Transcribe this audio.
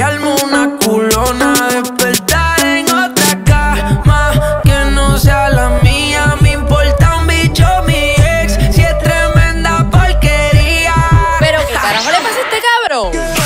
Guiarme una culona, despertar en otra cama Que no sea la mía, me importa un bicho mi ex Si es tremenda porquería. Pero qué carajo le pasa a este cabrón